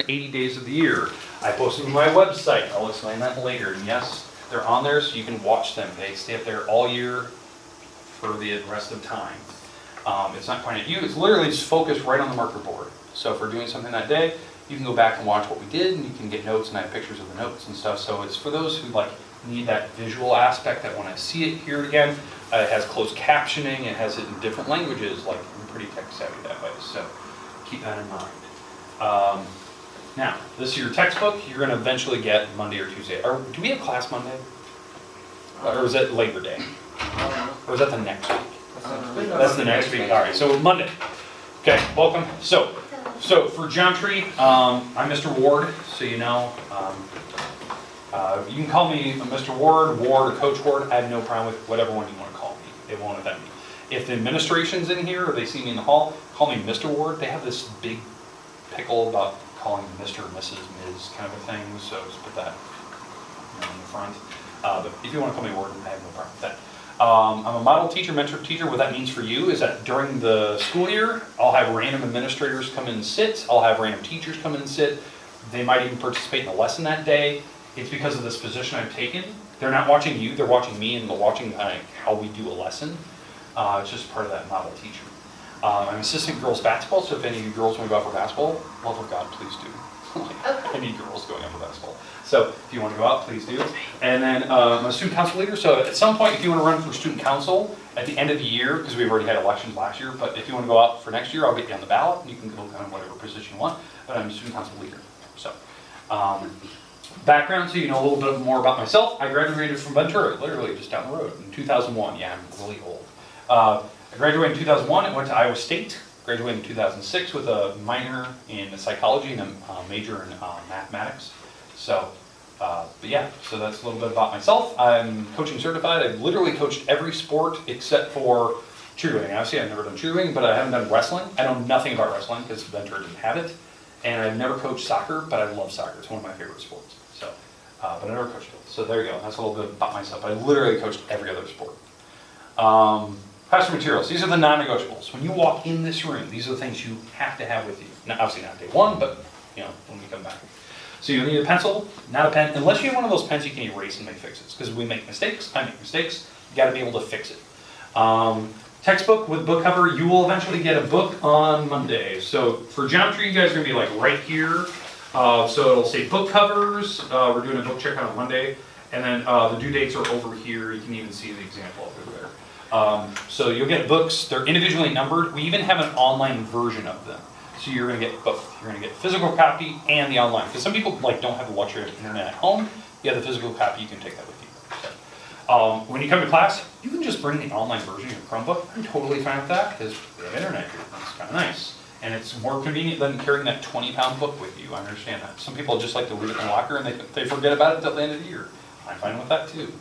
80 days of the year. I post them to my website. I'll explain that later. And yes, they're on there so you can watch them. They stay up there all year for the rest of time. Um, it's not pointing at you. It's literally just focused right on the marker board. So if we're doing something that day, you can go back and watch what we did, and you can get notes, and I have pictures of the notes and stuff. So it's for those who like need that visual aspect. That when I see it, here again. Uh, it has closed captioning. It has it in different languages. Like I'm pretty tech savvy that way. So keep that in mind. Um, now, this is your textbook. You're going to eventually get Monday or Tuesday. Or do we have class Monday? Or is it Labor Day? Or is that the next week? That's the next week. All right. So Monday. Okay. Welcome. So, so for geometry, um, I'm Mr. Ward. So you know. Um, uh, you can call me Mr. Ward, Ward, or Coach Ward. I have no problem with whatever one you want to call me. It won't offend me. If the administration's in here or they see me in the hall, call me Mr. Ward. They have this big pickle about calling Mr. Mrs. Ms. kind of a thing, so just put that you know, in the front. Uh, but if you want to call me Ward, I have no problem with that. Um, I'm a model teacher, mentor teacher. What that means for you is that during the school year, I'll have random administrators come in and sit. I'll have random teachers come in and sit. They might even participate in a lesson that day. It's because of this position I've taken. They're not watching you, they're watching me and they're watching uh, how we do a lesson. Uh, it's just part of that model teacher. Um, I'm assistant girls basketball, so if any of you girls want to go out for basketball, love of God, please do. I need girls going out for basketball. So if you want to go out, please do. And then uh, I'm a student council leader, so at some point if you want to run for student council at the end of the year, because we've already had elections last year, but if you want to go out for next year, I'll get you on the ballot, and you can go kind of whatever position you want, but I'm a student council leader. So, um, background, so you know a little bit more about myself. I graduated from Ventura, literally just down the road, in 2001. Yeah, I'm really old. Uh, I graduated in 2001 and went to Iowa State. Graduated in 2006 with a minor in psychology and a major in uh, mathematics. So, uh, but yeah, so that's a little bit about myself. I'm coaching certified. I've literally coached every sport except for cheerleading. Obviously, I've never done cheerleading, but I haven't done wrestling. I know nothing about wrestling because Ventura didn't have it. And I've never coached soccer, but I love soccer. It's one of my favorite sports. So, uh, but I never coached it. So there you go. That's a little bit about myself. I literally coached every other sport. Um, Classroom materials, these are the non-negotiables. When you walk in this room, these are the things you have to have with you. Now, obviously not day one, but you know, when we come back. So you need a pencil, not a pen, unless you have one of those pens you can erase and make fixes, because we make mistakes, I make mistakes, you gotta be able to fix it. Um, textbook with book cover, you will eventually get a book on Monday. So for geometry, you guys are gonna be like right here. Uh, so it'll say book covers, uh, we're doing a book check on Monday, and then uh, the due dates are over here, you can even see the example over there. Um, so you'll get books, they're individually numbered. We even have an online version of them. So you're gonna get both. You're gonna get physical copy and the online. Because some people like don't have the luxury of internet at home. You have the physical copy, you can take that with you. Um, when you come to class, you can just bring the online version of your Chromebook. I'm totally fine with that because we have internet here. It's kind of nice. And it's more convenient than carrying that 20 pound book with you. I understand that. Some people just like to leave it in the locker and they, they forget about it until the end of the year. I'm fine with that too.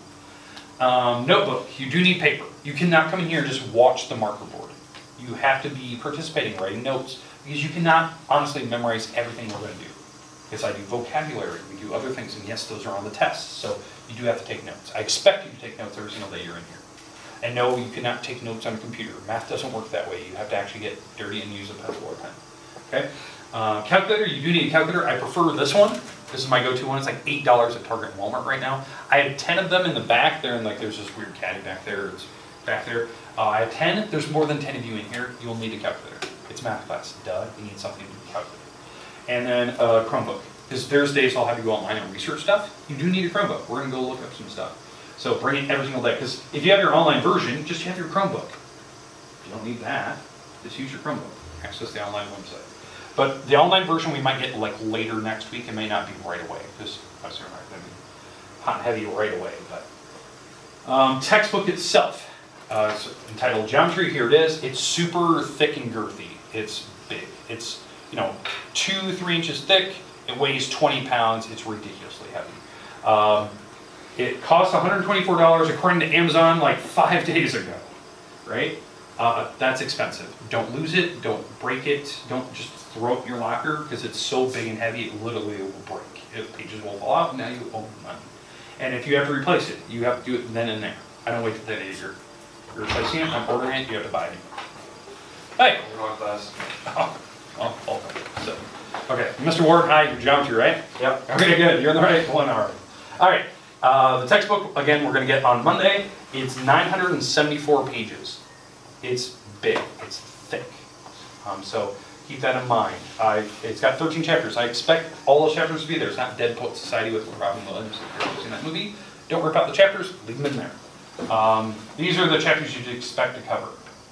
Um, notebook, you do need paper. You cannot come in here and just watch the marker board. You have to be participating, writing notes, because you cannot honestly memorize everything we're going to do. Because I do vocabulary, we do other things, and yes, those are on the tests, so you do have to take notes. I expect you to take notes every single day you're in here. And no, you cannot take notes on a computer. Math doesn't work that way. You have to actually get dirty and use a pencil or pen. Okay? Uh, calculator, you do need a calculator. I prefer this one. This is my go-to one. It's like $8 at Target and Walmart right now. I have 10 of them in the back there, and like there's this weird caddy back there. It's back there. Uh, I have 10. There's more than 10 of you in here. You'll need a calculator. It's math class. Duh. You need something to calculate. And then a uh, Chromebook. Because there's days I'll have you go online and research stuff. You do need a Chromebook. We're to go look up some stuff. So bring it every single day. Because if you have your online version, just have your Chromebook. If You don't need that. Just use your Chromebook. Access the online website. But the online version we might get like later next week. It may not be right away because we're not going to be hot and heavy right away. But um, textbook itself, uh, it's entitled Geometry. Here it is. It's super thick and girthy. It's big. It's you know two three inches thick. It weighs 20 pounds. It's ridiculously heavy. Um, it costs $124 according to Amazon like five days ago, right? Uh, that's expensive. Don't lose it. Don't break it. Don't just throw it in your locker because it's so big and heavy, it literally will break. It, pages will fall out, now you owe money. And if you have to replace it, you have to do it then and there. I don't wait till the day you're, you're replacing it, I'm ordering it, you have to buy it. Hey! Wrong class. Oh, oh, okay. So, Okay, Mr. Ward, hi, geometry, right? Yep. Okay, good, you're in the right one already. All right, uh, the textbook, again, we're gonna get on Monday. It's nine hundred and seventy-four pages. It's big, it's thick. Um, so keep that in mind. I, it's got thirteen chapters. I expect all those chapters to be there. It's not Dead Poet Society with Robin Williams. Seen that movie, don't rip out the chapters, leave them in there. Um, these are the chapters you'd expect to cover.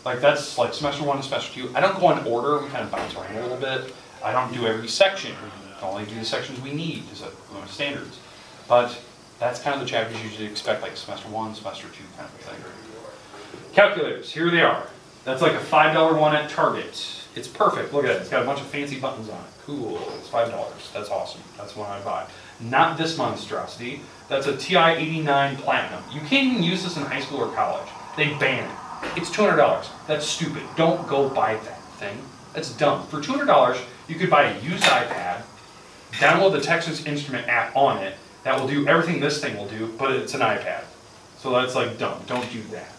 Like that's like semester one to semester two. I don't go in order, we kind of bounce around a little bit. I don't do every section. I only do the sections we need, of uh, standards. But that's kind of the chapters you should expect, like semester one, semester two kind of thing. Calculators, here they are. That's like a five dollar one at Target. It's perfect, look at it, it's got a bunch of fancy buttons on it. Cool, it's five dollars, that's awesome, that's one I buy. Not this monstrosity, that's a TI eighty-nine Platinum. You can't even use this in high school or college. They ban it. It's two hundred dollars, that's stupid, don't go buy that thing. That's dumb. For two hundred dollars, you could buy a used iPad, download the Texas Instrument app on it, that will do everything this thing will do, but it's an iPad. So that's like dumb, don't do that.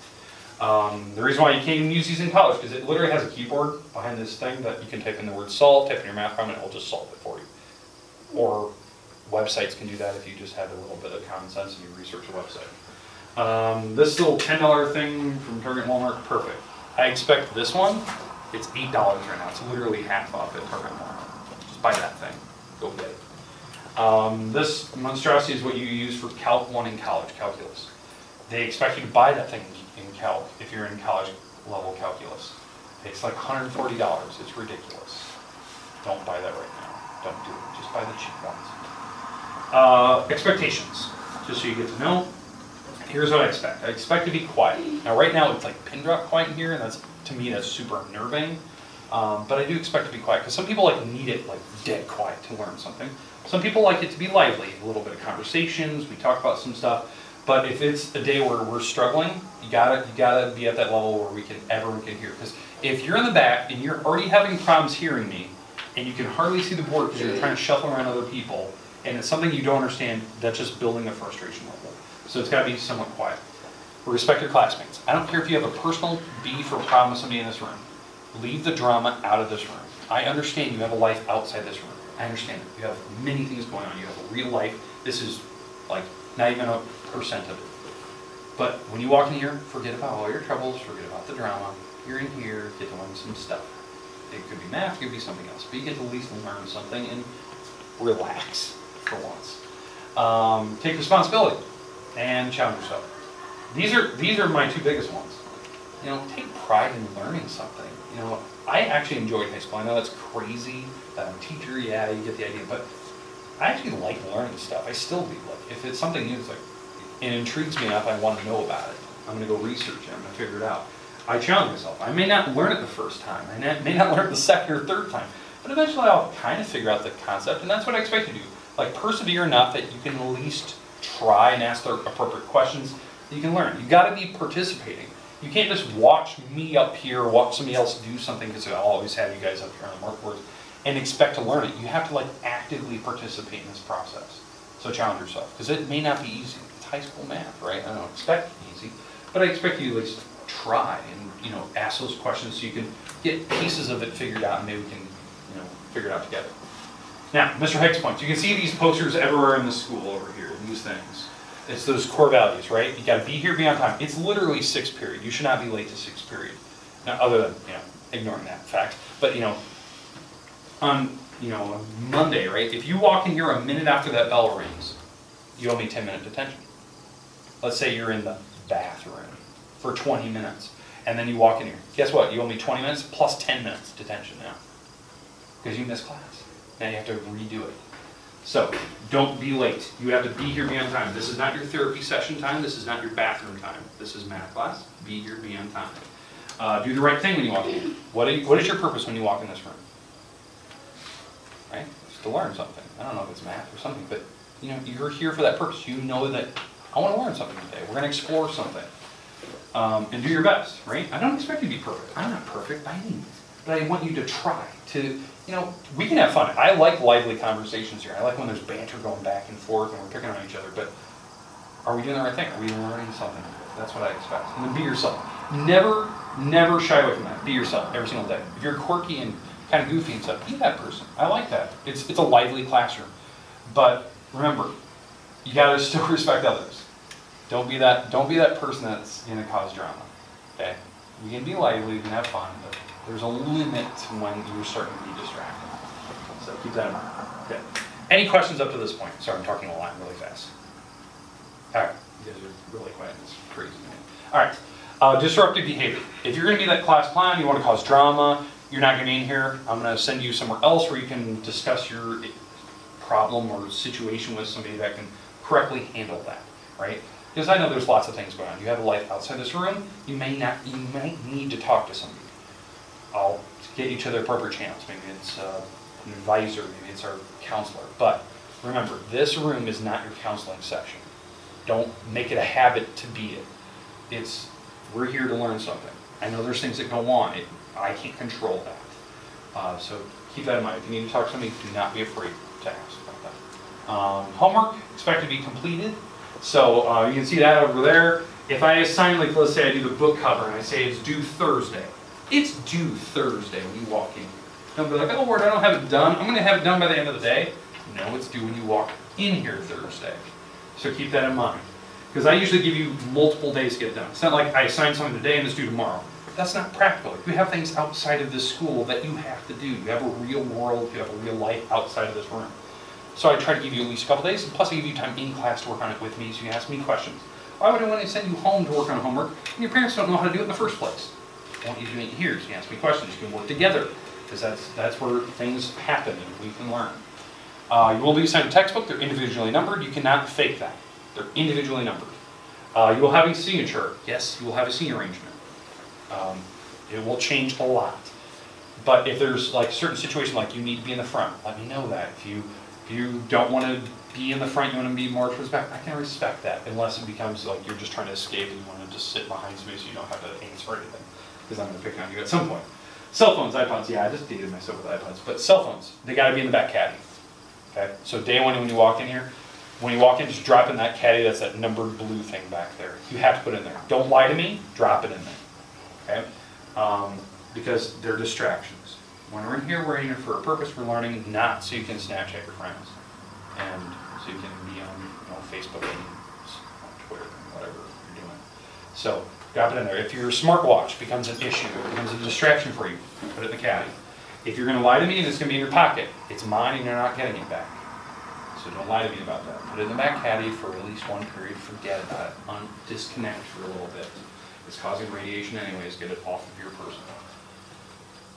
Um, the reason why you can't even use these in college, because it literally has a keyboard behind this thing that you can type in the word solve, type in your math problem, and it will just solve it for you. Or websites can do that if you just have a little bit of common sense and you research a website. Um, this little ten dollar thing from Target Walmart, perfect. I expect this one, it's eight dollars right now, it's literally half off at Target Walmart. Just buy that thing, go get it. Um, this monstrosity is what you use for Calc 1 in college, calculus. They expect you to buy that thing in calc if you're in college level calculus. It's like $140, it's ridiculous. Don't buy that right now, don't do it, just buy the cheap ones. Uh, expectations, just so you get to know. Here's what I expect, I expect to be quiet. Now, right now, it's like pin drop quiet in here, and that's, to me, that's super unnerving. Um, but I do expect to be quiet, because some people like need it like dead quiet to learn something. Some people like it to be lively, a little bit of conversations, we talk about some stuff. But if it's a day where we're struggling, you gotta, you gotta be at that level where we can, everyone can hear. Because if you're in the back and you're already having problems hearing me, and you can hardly see the board because you're trying to shuffle around other people, and it's something you don't understand, that's just building a frustration level. So it's gotta be somewhat quiet. Respect your classmates. I don't care if you have a personal beef or problem with somebody in this room. Leave the drama out of this room. I understand you have a life outside this room. I understand it. You have many things going on. You have a real life. This is like not even a percent of it. But when you walk in here, forget about all your troubles, forget about the drama. You're in here, get to learn some stuff. It could be math, it could be something else, but you get to at least learn something and relax for once. Um, take responsibility and challenge yourself. These are these are my two biggest ones. You know, take pride in learning something. You know, I actually enjoyed high school. I know that's crazy. That I'm a teacher, yeah, you get the idea, but I actually like learning stuff. I still do. Like, if it's something new, it's like, it intrigues me enough, I want to know about it. I'm going to go research it, I'm going to figure it out. I challenge myself. I may not learn it the first time, I may not learn it the second or third time, but eventually I'll kind of figure out the concept, and that's what I expect you to do. Like, persevere enough that you can at least try and ask the appropriate questions that you can learn. You got to be participating. You can't just watch me up here, watch somebody else do something, because I'll always have you guys up here on the workboards, and expect to learn it. You have to like actively participate in this process. So challenge yourself, because it may not be easy. High school math, right? I don't expect easy, but I expect you to at least try and you know ask those questions so you can get pieces of it figured out, and maybe we can you know figure it out together. Now, Mr. Hicks points. You can see these posters everywhere in the school over here. These things. It's those core values, right? You got to be here, be on time. It's literally sixth period. You should not be late to sixth period. Now, other than you know ignoring that fact, but you know on, you know, on Monday, right? If you walk in here a minute after that bell rings, you owe me ten minute detention. Let's say you're in the bathroom for twenty minutes, and then you walk in here. Guess what? You owe me twenty minutes plus ten minutes detention now. Because you missed class. Now you have to redo it. So, don't be late. You have to be here, be on time. This is not your therapy session time, this is not your bathroom time. This is math class. Be here, be on time. Uh, do the right thing when you walk in. What, you- what is your purpose when you walk in this room? right? Just to learn something. I don't know if it's math or something, but you know, you're here for that purpose. You know that I want to learn something today. We're going to explore something, um, and do your best, right? I don't expect you to be perfect. I'm not perfect by any means, but I want you to try to, you know, we can have fun. I like lively conversations here. I like when there's banter going back and forth and we're picking on each other. But are we doing the right thing? Are we learning something? That's what I expect. And then be yourself. Never, never shy away from that. Be yourself every single day. If you're quirky and kind of goofy and stuff, be that person. I like that. It's, it's a lively classroom. But remember, you gotta still respect others. Don't be that, don't be that person that's gonna cause drama, okay? We can be lively, we can have fun, but there's a limit to when you're starting to be distracted. So keep that in mind. Okay. Any questions up to this point? Sorry, I'm talking a lot really fast. All right, you guys are really quiet, it's crazy. All right, uh, disruptive behavior. If you're gonna be that class clown, you wanna cause drama, you're not gonna be in here, I'm gonna send you somewhere else where you can discuss your problem or situation with somebody that can correctly handle that, right? Because I know there's lots of things going on. You have a life outside this room, you may not, you might need to talk to somebody. I'll get you to the appropriate channels. Maybe it's uh, an advisor, maybe it's our counselor. But remember, this room is not your counseling section. Don't make it a habit to be it. It's, we're here to learn something. I know there's things that go on. It, I can't control that. Uh, so keep that in mind. If you need to talk to somebody, do not be afraid to ask about that. Um, homework expected to be completed. So uh, you can see that over there. If I assign, like, let's say I do the book cover and I say it's due Thursday, it's due Thursday when you walk in here. Don't be like, oh, Lord, I don't have it done. I'm going to have it done by the end of the day. No, it's due when you walk in here Thursday. So keep that in mind. Because I usually give you multiple days to get it done. It's not like I assign something today and it's due tomorrow. That's not practical. You have things outside of this school that you have to do. You have a real world, you have a real life outside of this room. So I try to give you at least a couple days, and plus I give you time in class to work on it with me so you ask me questions. Why would I want to send you home to work on homework when your parents don't know how to do it in the first place? I want you to meet here, so you can ask me questions, you can work together, because that's, that's where things happen and we can learn. Uh, you will be assigned a textbook, they're individually numbered, you cannot fake that. They're individually numbered. Uh, you will have a signature, yes, you will have a senior arrangement. Um, it will change a lot. But if there's like certain situation, like you need to be in the front, let me know that. If you you don't want to be in the front, you want to be more towards the back, I can respect that, unless it becomes like you're just trying to escape and you want to just sit behind somebody so you don't have to answer anything, because I'm going to pick on you at some point. Cell phones, iPods, yeah, I just dated myself with iPods, but cell phones, they got to be in the back caddy. Okay, so day one when you walk in here, when you walk in, just drop in that caddy, that's that numbered blue thing back there. You have to put it in there. Don't lie to me, drop it in there. Okay? Um, because they're distractions. When we're in here, we're in here for a purpose, we're learning, not so you can Snapchat your friends. And so you can be on you know, Facebook and on Twitter, whatever you're doing. So, drop it in there. If your smartwatch becomes an issue, it becomes a distraction for you, put it in the caddy. If you're gonna lie to me and it's gonna be in your pocket, it's mine and you're not getting it back. So don't lie to me about that. Put it in the back caddy for at least one period, forget about it, Un- disconnect for a little bit. It's causing radiation anyways, get it off of your person.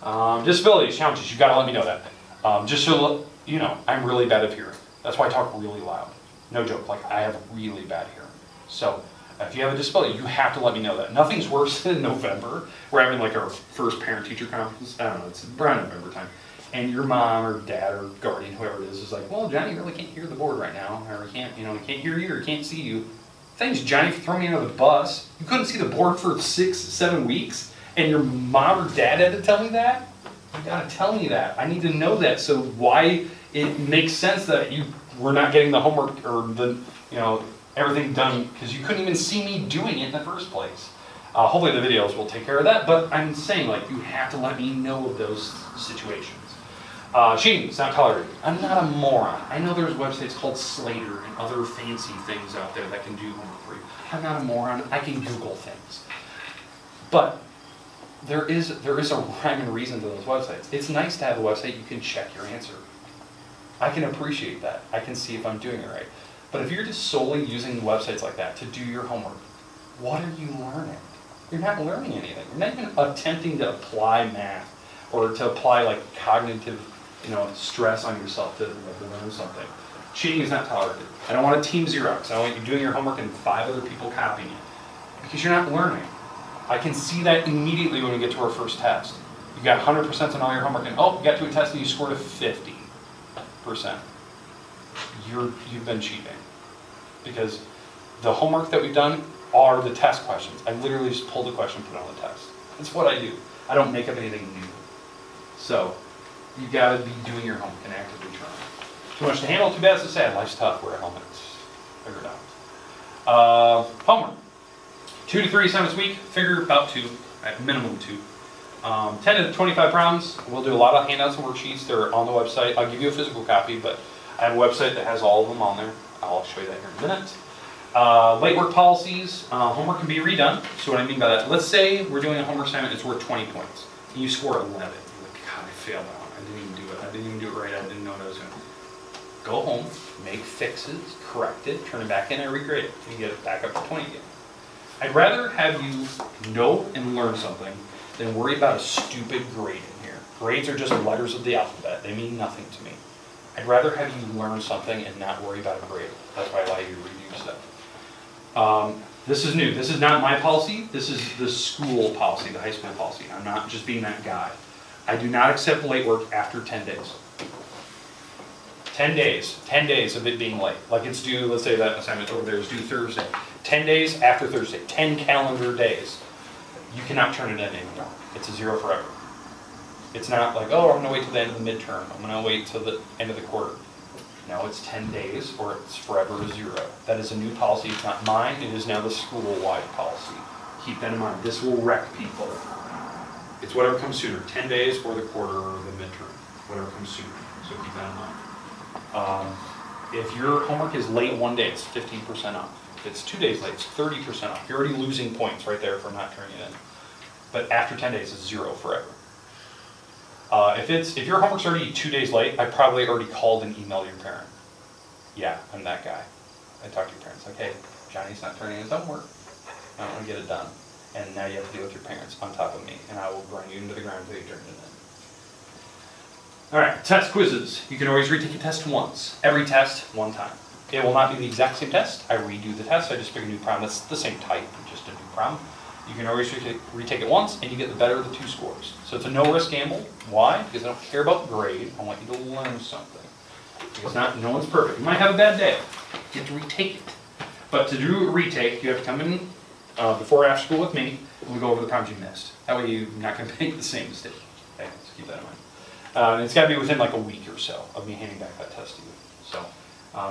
Um, disabilities, challenges, you gotta let me know that. Um, just so you know, I'm really bad of hearing. That's why I talk really loud. No joke, like I have really bad hearing. So if you have a disability, you have to let me know that. Nothing's worse than November. We're having like our first parent-teacher conference. I don't know, it's around November time. And your mom or dad or guardian, whoever it is, is like, well, Johnny really can't hear the board right now, or he can't, you know, he can't hear you or can't see you. Thanks, Johnny, for throwing me under the bus. You couldn't see the board for six, seven weeks, and your mom or dad had to tell me that? You gotta tell me that. I need to know that. So why it makes sense that you were not getting the homework or the, you know, everything done because you couldn't even see me doing it in the first place. Uh, hopefully the videos will take care of that, but I'm saying like you have to let me know of those situations. Uh, cheating is not tolerated. I'm not a moron. I know there's websites called Slader and other fancy things out there that can do homework for you. I'm not a moron. I can Google things. But there is there is a rhyme and reason to those websites. It's nice to have a website you can check your answer. I can appreciate that. I can see if I'm doing it right. But if you're just solely using websites like that to do your homework, what are you learning? You're not learning anything. You're not even attempting to apply math or to apply like cognitive, you know, stress on yourself to learn something. Cheating is not tolerated. I don't want a team Xerox. I don't want you doing your homework and five other people copying it because you're not learning. I can see that immediately when we get to our first test. You got 100% on all your homework, and oh, you got to a test and you scored a 50%. You're, you've been cheating. Because the homework that we've done are the test questions. I literally just pull the question, put it on the test. That's what I do. I don't make up anything new. So, you've got to be doing your homework and actively trying. Too much to handle, too bad, so sad. Life's tough. Wear helmets. Figure it out. Uh. Two to three assignments a week, figure about two, at minimum two. Um, 10 to 25 problems. We'll do a lot of handouts and worksheets. They're on the website. I'll give you a physical copy, but I have a website that has all of them on there. I'll show you that here in a minute. Uh, late work policies, uh, homework can be redone. So what I mean by that, let's say we're doing a homework assignment, it's worth 20 points. And you score 11. You're like, God, I failed that one. I didn't even do it. I didn't even do it right. I didn't know what I was doing. Go home, make fixes, correct it, turn it back in, and regrade it. And you get it back up to 20 again. I'd rather have you know and learn something than worry about a stupid grade in here. Grades are just letters of the alphabet. They mean nothing to me. I'd rather have you learn something and not worry about a grade. That's why I allow you to review stuff. Um, this is new. This is not my policy. This is the school policy, the high school policy. I'm not just being that guy. I do not accept late work after 10 days. 10 days, 10 days of it being late. Like it's due, let's say that assignment over there is due Thursday. 10 days after Thursday, 10 calendar days. You cannot turn it in anymore. It's a zero forever. It's not like, oh, I'm gonna wait till the end of the midterm. I'm gonna wait till the end of the quarter. No, it's 10 days or it's forever zero. That is a new policy. It's not mine. It is now the school-wide policy. Keep that in mind. This will wreck people. It's whatever comes sooner, 10 days or the quarter or the midterm, whatever comes sooner. So keep that in mind. Um, If your homework is late one day, it's 15% off. If it's two days late, it's 30% off. You're already losing points right there for not turning it in. But after 10 days, it's zero forever. Uh, If it's, if your homework's already two days late, I probably already called and emailed your parent. Yeah, I'm that guy. I talked to your parents, like, hey, Johnny's not turning his homework. I don't want to get it done. And now you have to deal with your parents on top of me, and I will grind you into the ground until you turn it in. All right, test quizzes. You can always retake a test once. Every test, one time. It will not be the exact same test. I redo the test. I just pick a new problem that's the same type, just a new problem. You can always retake, it once, and you get the better of the two scores. So it's a no-risk gamble. Why? Because I don't care about grade. I want you to learn something. Because not, no one's perfect. You might have a bad day. You have to retake it. But to do a retake, you have to come in uh, before or after school with me, and we go over the problems you missed. That way you're not going to make the same mistake. Okay, so keep that in mind. Uh, it's got to be within like a week or so of me handing back that test to you. So,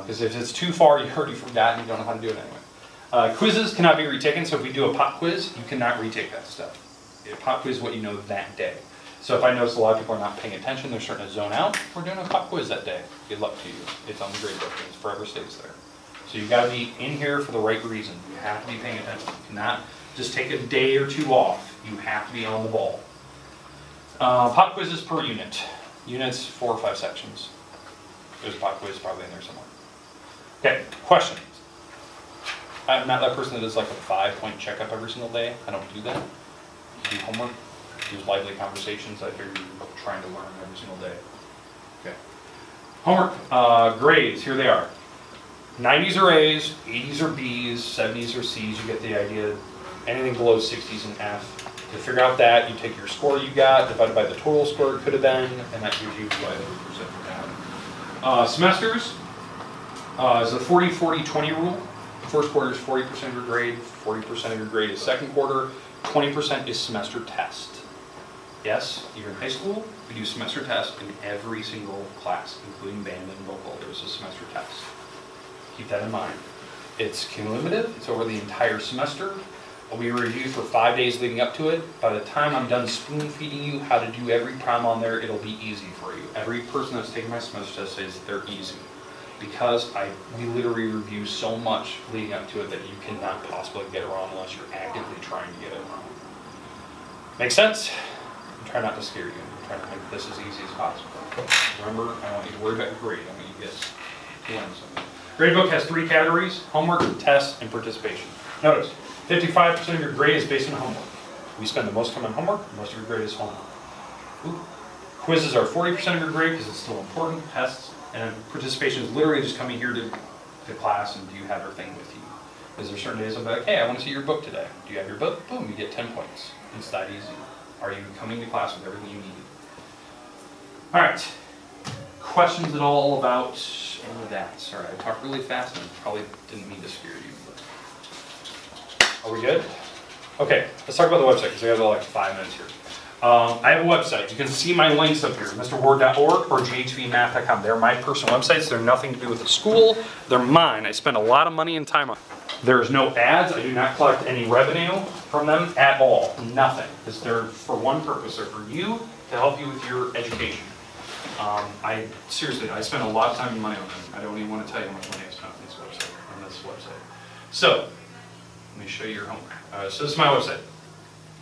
because if it's too far, you already and you don't know how to do it anyway. Uh, quizzes cannot be retaken, so if we do a pop quiz, you cannot retake that stuff. A pop quiz is what you know that day. So if I notice a lot of people are not paying attention, they're starting to zone out, we're doing a pop quiz that day. Good luck to you. It's on the grade book, and it forever stays there. So you've got to be in here for the right reason. You have to be paying attention. You cannot just take a day or two off. You have to be on the ball. Uh, pop quizzes per unit. Units, four or five sections. There's a pop quiz probably in there somewhere. Okay, questions? I'm not that person that does like a five-point checkup every single day. I don't do that. Do homework, do lively conversations. I figure you're trying to learn every single day. Okay. Homework, uh, grades, here they are. 90s are A's, 80s are B's, 70s are C's, you get the idea. Anything below 60s an F. To figure out that, you take your score you got, divided by the total score it could have been, and that gives you what percent you got. Uh, semesters uh, is a 40 40 20 rule. First quarter is 40% of your grade, 40% of your grade is second quarter, 20% is semester test. Yes, you're in high school, we do semester test in every single class, including band and vocal. There's a semester test. Keep that in mind. It's cumulative, it's over the entire semester. We review for five days leading up to it. By the time I'm done spoon feeding you how to do every problem on there, it'll be easy for you. Every person that's taken my semester test says they're easy. Because I, we literally review so much leading up to it that you cannot possibly get it wrong unless you're actively trying to get it wrong. Make sense? I'm trying not to scare you. I'm trying to make this as easy as possible. Remember, I want you to worry about your grade. I want you to learn something. Gradebook has three categories, homework, tests, and participation. Notice, 55% of your grade is based on homework. We spend the most time on homework, most of your grade is homework. Ooh. Quizzes are 40% of your grade because it's still important, tests, and participation is literally just coming here to, to class and do you have your thing with you. Is there certain days I'm like, hey, I want to see your book today. Do you have your book? Boom, you get 10 points. It's that easy. Are you coming to class with everything you need? All right. Questions at all about any of that? Sorry, I talked really fast and probably didn't mean to scare you. But... Are we good? Okay, let's talk about the website because we have like five minutes here. Um, I have a website. You can see my links up here, mrward.org or ghvmath.com. They're my personal websites. They're nothing to do with the school. They're mine. I spend a lot of money and time on. Them. There's no ads, I do not collect any revenue from them at all, nothing. They're for one purpose, they're for you, to help you with your education. Um, I, seriously, I spend a lot of time and money on them. I don't even want to tell you how much money I spent on this website, on this website. So, let me show you your homework. Uh, so this is my website.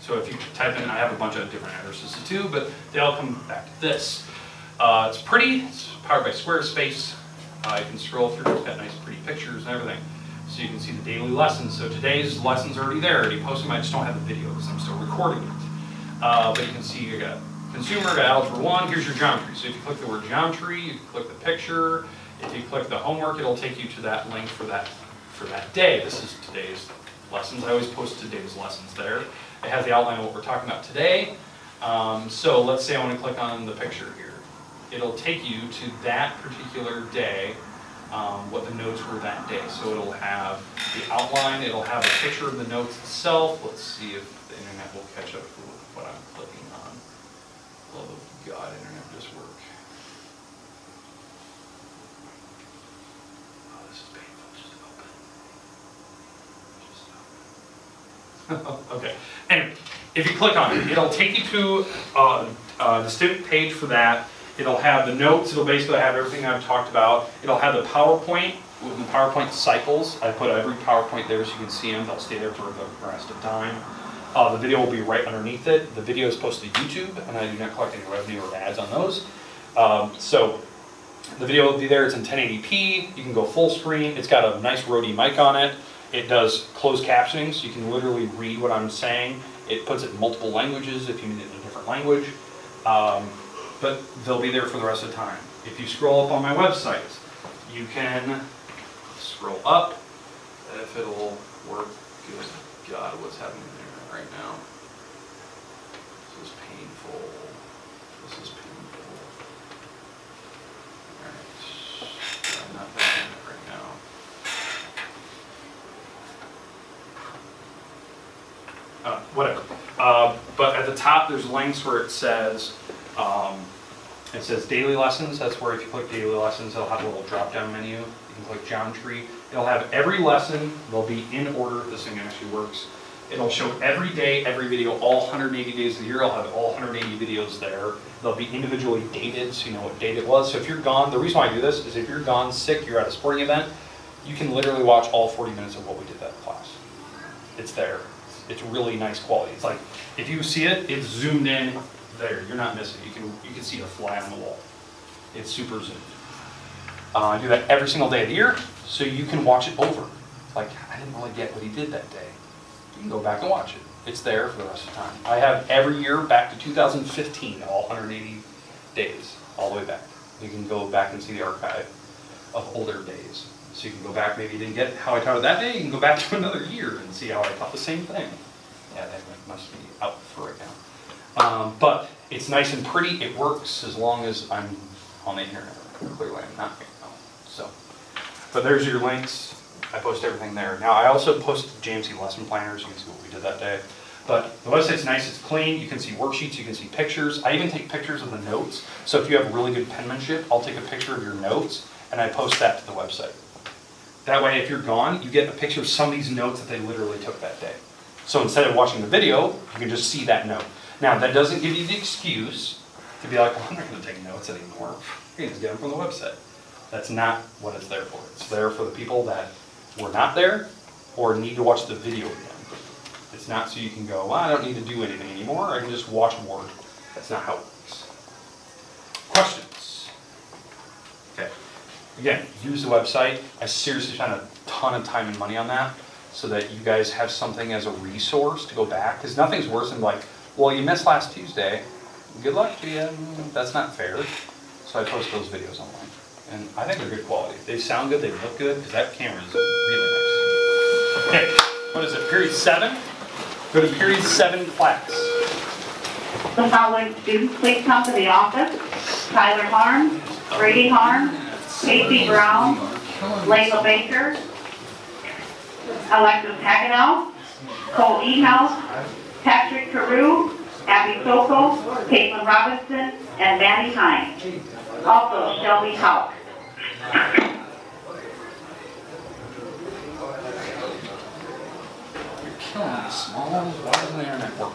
So if you type in, I have a bunch of different addresses too, but they all come back to this. Uh, it's pretty, it's powered by Squarespace. Uh, you can scroll through, it's got nice pretty pictures and everything. So you can see the daily lessons. So today's lesson's already there, already posted, I just don't have the video because I'm still recording it. Uh, but you can see you got consumer, got algebra one, here's your geometry. So if you click the word geometry, you click the picture, if you click the homework, it'll take you to that link for that, for that day. This is today's lessons. I always post today's lessons there. It has the outline of what we're talking about today. Um, so let's say I want to click on the picture here. It'll take you to that particular day, um, what the notes were that day. So it'll have the outline, it'll have a picture of the notes itself. Let's see if the internet will catch up with what I'm clicking on. Love of God, internet just work. Oh, this is painful, just open. Just open. Okay, anyway, if you click on it, it'll take you to uh, a distinct page for that. It'll have the notes, it'll basically have everything I've talked about. It'll have the PowerPoint, with the PowerPoint cycles. I put every PowerPoint there so you can see them, they'll stay there for the rest of time. Uh, the video will be right underneath it. The video is posted to YouTube, and I do not collect any revenue or ads on those. Um, so the video will be there. It's in 1080p. You can go full screen. It's got a nice Rode mic on it. It does closed captioning, so you can literally read what I'm saying. It puts it in multiple languages if you need it in a different language. Um, but they'll be there for the rest of the time. If you scroll up on my website, you can scroll up. If it'll work, good God, what's happening there right now? This is painful. This is painful. Alright, I'm not thinking it right now. Uh, whatever. Uh, but at the top, there's links where it says, um, it says daily lessons. That's where if you click daily lessons, it'll have a little drop-down menu. You can click geometry. It'll have every lesson. They'll be in order. This thing actually works. It'll show every day, every video, all 180 days of the year. I'll have all 180 videos there. They'll be individually dated, so you know what date it was. So if you're gone, the reason why I do this is if you're gone sick, you're at a sporting event, you can literally watch all 40 minutes of what we did that class. It's there. It's really nice quality. It's like, if you see it, it's zoomed in there. You're not missing. You can, you can see a fly on the wall. It's super zoomed. Uh, I do that every single day of the year, so you can watch it over. Like, I didn't really get what he did that day. You can go back and watch it. It's there for the rest of the time. I have every year back to 2015, all 180 days, all the way back. You can go back and see the archive of older days. So you can go back, maybe you didn't get how I taught it that day, you can go back to another year and see how I taught the same thing. Yeah, that must be out for right now. Um, but it's nice and pretty, it works as long as I'm on the internet. Clearly I'm not right now, so. But there's your links, I post everything there. Now, I also post JMC lesson planners, you can see what we did that day. But the website's nice, it's clean, you can see worksheets, you can see pictures. I even take pictures of the notes, so if you have really good penmanship, I'll take a picture of your notes and I post that to the website. That way, if you're gone, you get a picture of some of these notes that they literally took that day. So instead of watching the video, you can just see that note. Now, that doesn't give you the excuse to be like, well, I'm not going to take notes anymore. You can just get them from the website. That's not what it's there for. It's there for the people that were not there or need to watch the video again. It's not so you can go, well, I don't need to do anything anymore. I can just watch more. That's not how it works. Questions? Okay. Again, use the website. I seriously spent a ton of time and money on that so that you guys have something as a resource to go back. Because nothing's worse than like, well, you missed last Tuesday. Good luck to you. That's not fair. So I post those videos online. And I think they're good quality. They sound good, they look good, because that camera is really nice. Okay, what is it, period seven? Go to period seven class. The following students please come to the office. Tyler Harm, Brady Harms, Casey Brown, Layla Baker, Alexis Hagenow, Cole Ehouse, Patrick Carew, Abby Sokol, Caitlin Robinson, and Manny Hine. Also Shelby Houck. killing small why doesn't the internet work?